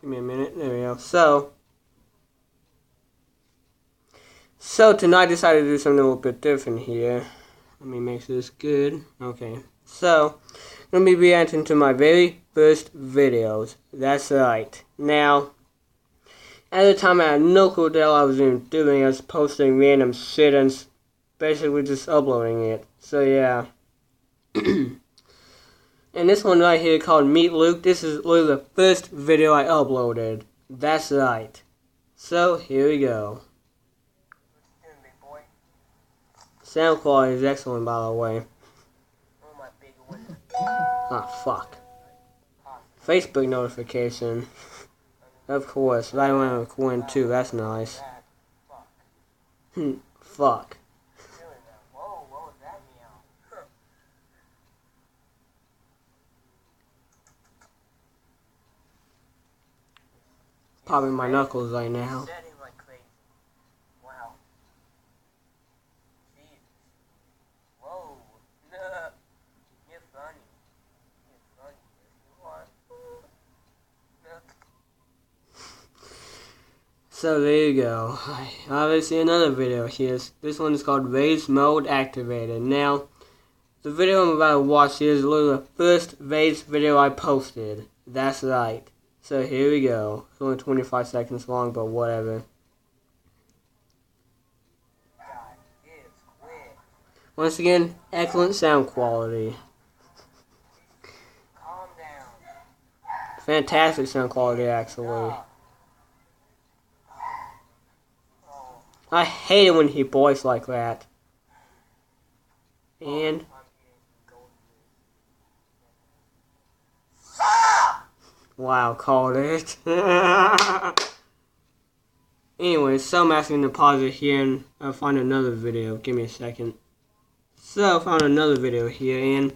Give me a minute. There we go. So, so tonight I decided to do something a little bit different here. Let me make this good. Okay. So, I'm going to be reacting to my very first videos. That's right. Now, at the time I had no clue what I was even doing. I was posting random shit and basically just uploading it. So yeah. and this one right here called Meet Luke. This is literally the first video I uploaded. That's right. So here we go. Sound quality is excellent by the way. Ah, fuck. Facebook notification. Of course, right when I'm too, that's nice. Hmm, fuck. Popping my knuckles right now. So there you go. I obviously another video here. This one is called Raise Mode Activated. Now, the video I'm about to watch here is literally the first raise video I posted. That's right. So here we go. It's only 25 seconds long, but whatever. Once again, excellent sound quality. Fantastic sound quality, actually. I hate it when he boys like that. And wow, called it. anyway, so I'm asking to pause it here and I'll find another video. Give me a second. So I found another video here and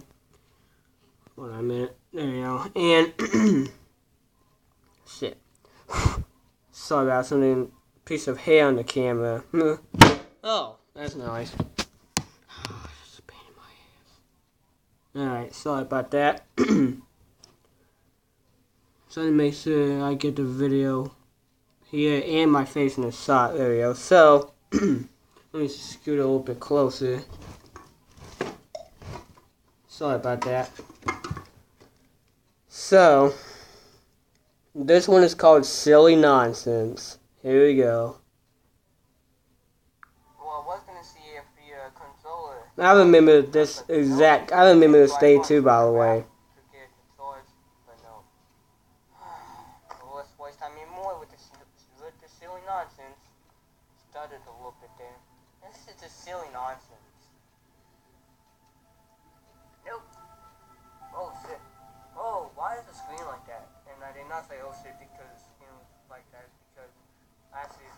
hold on a minute. There you go. And shit. Sorry about something piece of hair on the camera. oh, that's nice. Alright, sorry about that. so to make sure I get the video here and my face in the shot. There we go. So, let me scoot a little bit closer. Sorry about that. So, this one is called Silly Nonsense. Here we go. I was gonna see if the uh. I remember this exact. I remember this day too, by the way. waste time more with this, with this silly nonsense. Stuttered a little bit there. This is just silly nonsense. Nope. Oh shit. Oh, why is the screen like that? And I did not say oh shit because you know like that because actually,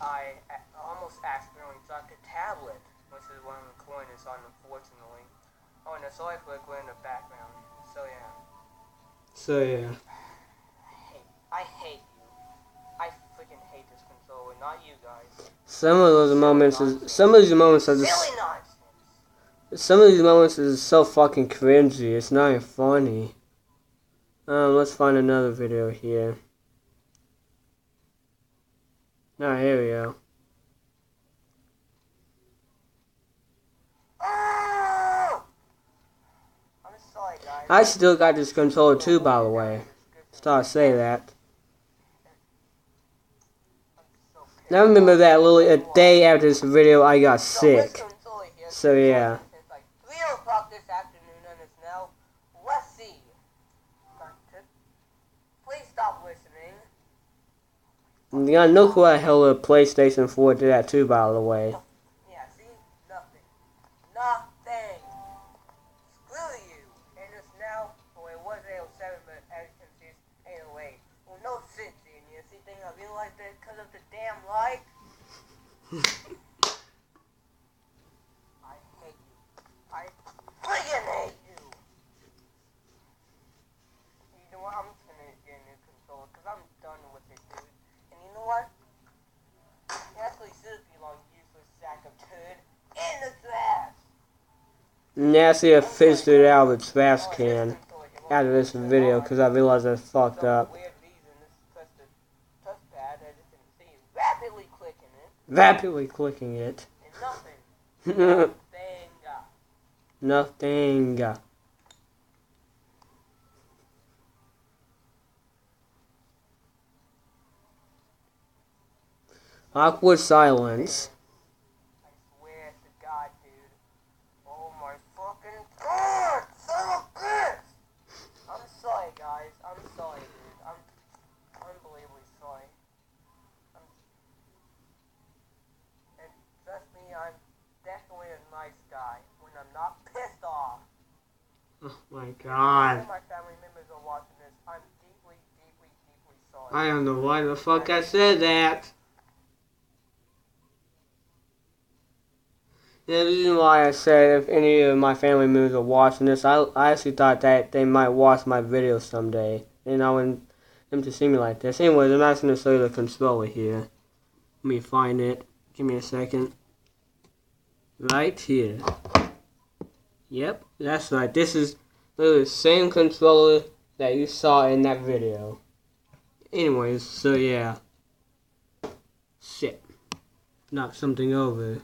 I, I almost accidentally dropped a tablet, which is one of the coins on, unfortunately. Oh, and the soy flick went in the background. So, yeah. So, yeah. Some of those moments is, some of these moments are just. Some of these moments is so fucking cringy, it's not even funny. Um, let's find another video here. Oh, here we go. I still got this controller too, by the way. Start say that. Now remember that literally a day after this video I got sick. So yeah. Got no clue how hell a PlayStation 4 did that too, by the way. Nasty a fished it out of the trash can. after this video because I realized I fucked up. weird reason this pressed the touchpad. I just didn't see it. Rapidly clicking it Rapidly clicking it. and nothing. Thing. Nothing. Awkward silence. I swear to God, dude. Oh my fucking god! Son of a bitch! I'm sorry, guys. I'm sorry, dude. I'm unbelievably sorry. I'm... And trust me, I'm definitely a nice guy when I'm not pissed off. Oh my god. my deeply, deeply, deeply. I don't know why the fuck I said that. The reason why I said if any of my family members are watching this, I, I actually thought that they might watch my video someday. And I want them to see me like this. Anyways, I'm asking to show you the controller here. Let me find it. Give me a second. Right here. Yep, that's right. This is the same controller that you saw in that video. Anyways, so yeah. Shit. Knock something over.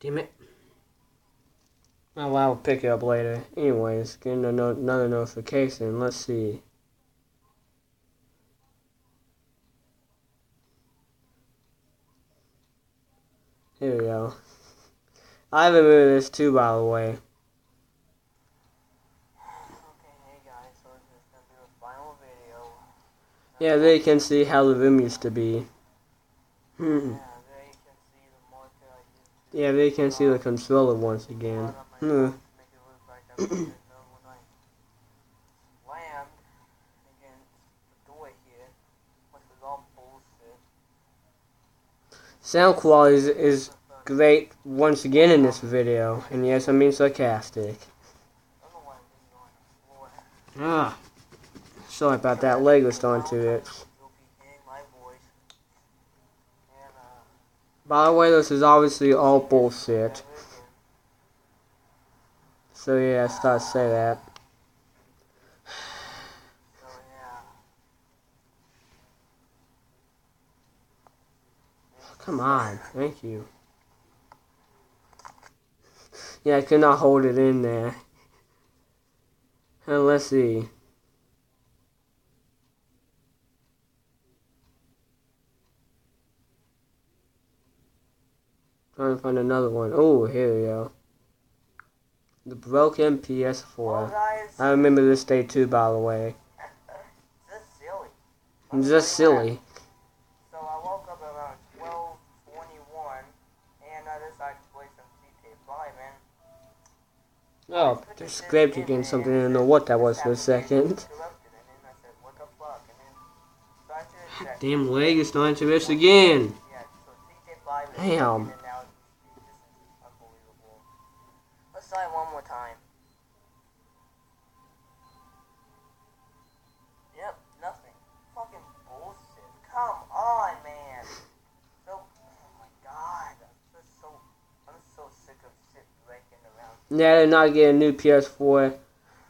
Damn it. Oh, well, I'll pick it up later. Anyways, getting no- another notification. Let's see. Here we go. I've remember this too, by the way. Okay, hey guys, so this is gonna be the final video. Yeah, they can see how the room used to be. Hmm. Yeah, they can see the marker I used to Yeah, there you can see the controller once again. draw on my Hmm. nose to make it look like I was in know when I slammed against the door here, which was all bullshit. Sound quality is, is great once again in this video. And yes, I mean sarcastic. I don't know why I didn't go on the floor. Ah. Sorry about that leg was onto it. And, By the way, this is obviously all bullshit. So yeah, I start to say that. Come on, thank you. Yeah, I could not hold it in there. Uh, let's see. Trying to find another one. Oh, here we go. The broken PS4. guys, I remember this day too, by the way. this is silly. It's just silly. So I woke up around 12:21, and I decided to play some GTA 5, and Oh, just scraped against something. I didn't know what that was for a second. interrupted, and then I said, "What the fuck?" And then started to check. Damn leg is starting to rest again. Yeah, so GTA 5 is Damn. Try one more time. Yep, nothing. Fucking bullshit. Come on, man. So, oh my god. I'm just so, I'm so sick of shit breaking around. Yeah, they're not getting a new PS4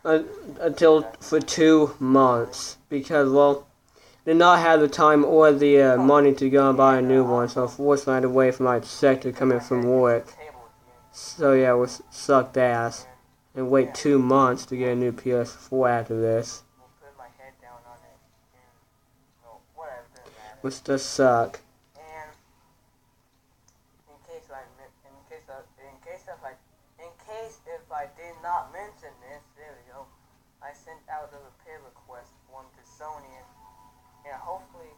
uh, until for two months because, well, they not have the time or the uh, money to go and buy a new one. So, I had to wait for my sector coming from work. So, yeah, it was sucked ass. And wait two months to get a new PS4 after this, We'll put my head down on it. And, well, whatever, doesn't matter. which does suck. And in case I mi- in case I, in case if I in case if I did not mention this, there we go. I sent out a repair request form to Sony and, and hopefully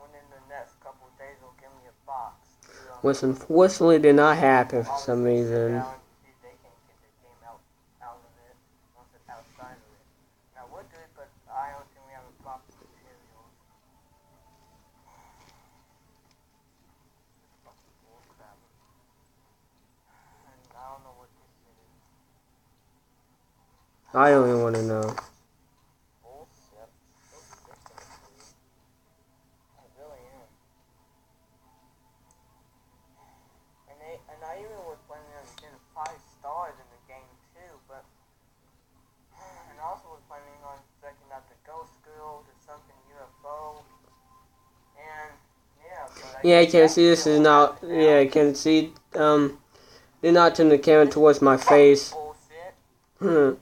within the next couple of days they'll give me a box. to, um, Which unfortunately did not happen for some reason. down and see if they can get the game out out of it once it's outside of it. Now we're good, but I don't think we have a box of materials. Fucking bullcrap. And I don't know what this shit is. I don't even want to know. Bullshit. So sick of it, dude. I really am. And they and I even was planning on getting five stars in the game too, but and I also was planning Yeah, you can see this is not. Yeah, you can see. Um, did not turn the camera towards my face. Hmm.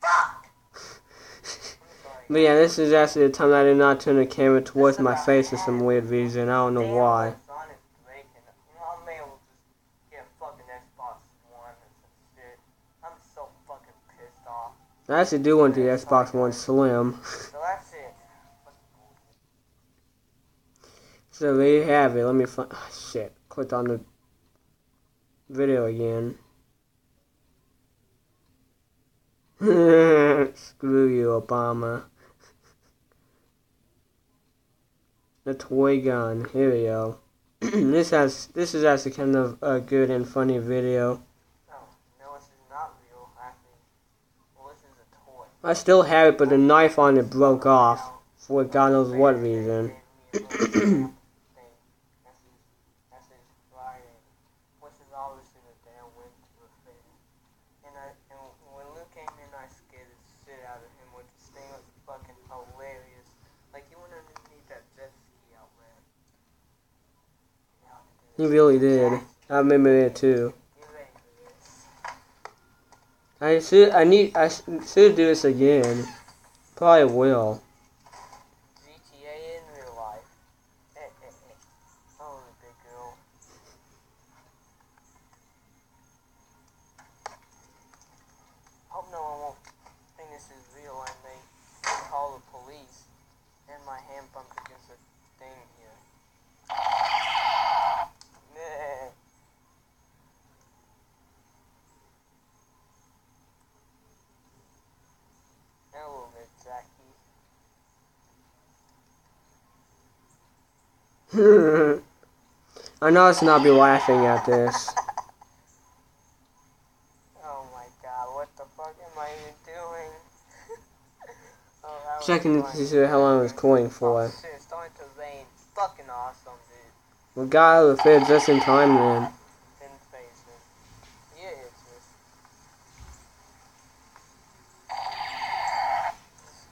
Fuck! But yeah, this is actually the time I did not turn the camera towards my face for some weird reason. I don't know why. Sonic breaking. You know, I may as well just get a fucking Xbox One and some shit. I'm so fucking pissed off. I actually do want the Xbox One Slim. So that's it. So there you have it. Let me find. Oh, ah, shit. Clicked on the video again. Screw you, Obama. The toy gun. Here we go. this has this is actually kind of a good and funny video. No, no, this is not real. Actually, well, this is a toy. I still have it, but the knife on it broke off for God knows what reason. He really did. I remember it too. I should. I need. I sh- should do this again. Probably will. GTA in real life. Eh, eh, eh. Oh, big girl. Hope no one won't think this is real and they call the police and my hand bumped against a thing here. Nah. Hello, Miss Jackie. I know it's not be laughing at this. Oh my god, what the fuck am I even doing? oh, Checking to see how long it was going Oh for. shit, it's starting to rain. Fucking awesome, dude. We got out of the fit just in time then. Didn't face it. Yeah, it's just.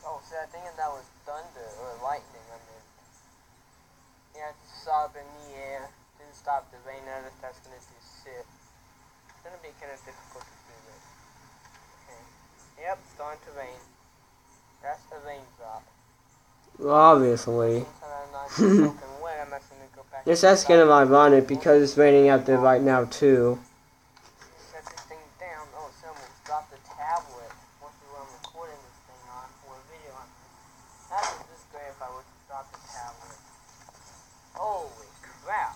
Oh, see, I think that was thunder or lightning. I mean, yeah, it saw up in the air. Didn't stop the rain. Now that that's gonna do shit. It's gonna be kind of difficult to do this. Okay. Yep, starting to rain. That's the raindrop. Obviously. Since I'm not soaking wet, I'm actually gonna go back. It's that's kind of ironic because it's raining out there right now too. Set this thing down. Oh, someone dropped the tablet. Once we were recording this thing on or a video on this. That was just great if I would have dropped the tablet. Holy crap.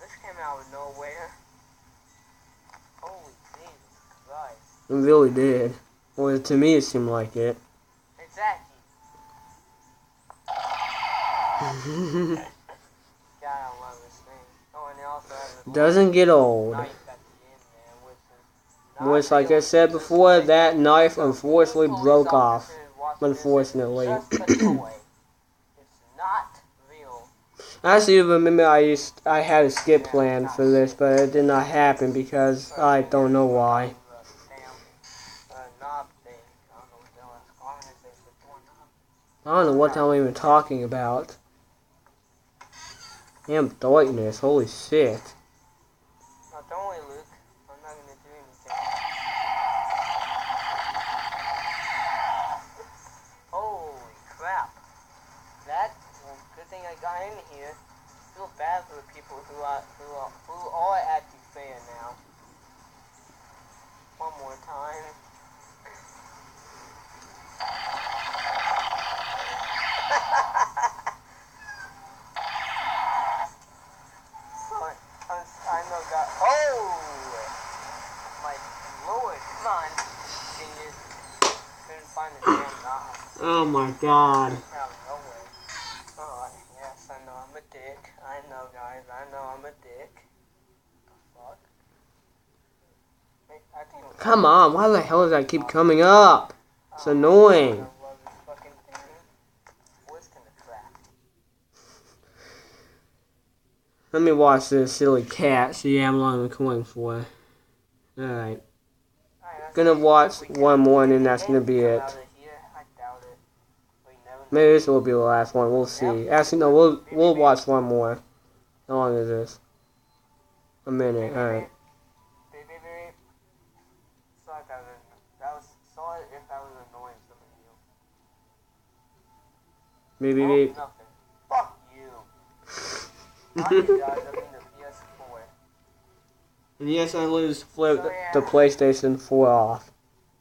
This came out of nowhere. Holy Jesus Christ. It really did. Well, to me it seemed like it. Exactly. God, I love this thing. Oh, and it also has Doesn't get old. knife at the end there, which is Which, not like I said before, that knife unfortunately broke off. officers watching this, Unfortunately. It's just a toy. It's not real. I actually remember I used I had a skip plan for this, but it did not happen because I don't know why. Damn, uh, knob thing. I don't know what the hell that's called. I'm gonna say it's a doorknob. I don't know what I'm even talking about. Damn darkness, holy shit. No, don't worry, Luke. I'm not gonna do anything. Holy crap. That, good thing I got in here. feel bad for the people who are, who are, who are at the fair now. One more time. I, I'm, I know God. Oh! My lord, come on. Genius. Couldn't find the damn knob. Oh my god. Out of nowhere. Oh, yes, I know I'm a dick. I know, guys. I know I'm a dick. The fuck? Wait, my god. Come on, why the hell does that keep coming up? It's annoying. Let me watch this silly cat, see how long I'm going for. Alright. Gonna watch one more and then that's gonna be it. out of here. I doubt it. We never Maybe this will be the last one. We'll see. Actually, no. We'll we'll watch one more. How long is this? A minute. All right. Beep, beep, beep. That was, that was sorry if that was annoying some of you. Maybe. Maybe. nothing. Fuck you. Not you guys, I mean the PS4. And yes, I lose flip the PlayStation 4 off.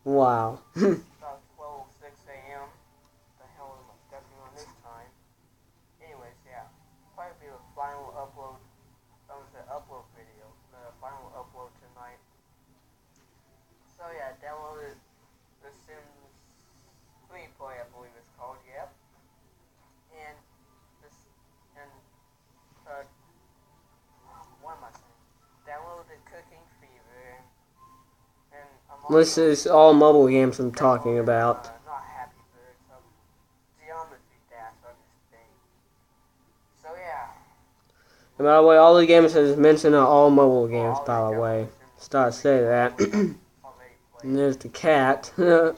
Wow. About 12, 6 a.m. The hell am I definitely on this time? Anyways, yeah. Probably be the final upload. That was the upload video. The final upload tonight. So yeah, downloaded The Sims FreePlay, I believe it's called, yep. And this, and, uh, what am I saying? Downloaded Cooking Fever. And I'm this is all mobile games I'm talking about. And by the way, all the games I just mentioned are all mobile games, by the way. Start to say that. and there's the cat. But,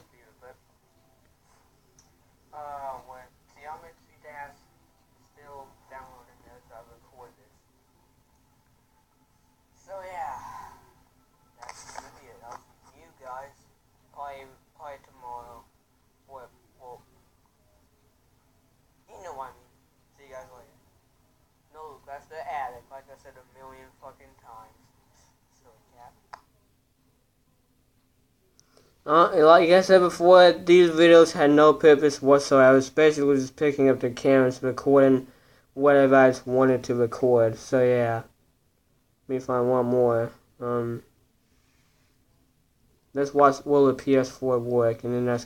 uh, when Geometry Dash is still downloading as I record this. So yeah, that's gonna be it. I'll see you guys probably, probably tomorrow. Or, well, you know what I mean. See you guys later. No, that's the attic, like I said a million fucking times. So yeah. Uh, like I said before, these videos had no purpose whatsoever. Basically just picking up the cameras, recording whatever I just wanted to record. So yeah. Let me find one more. Um, let's watch Will the PS4 work, and then that's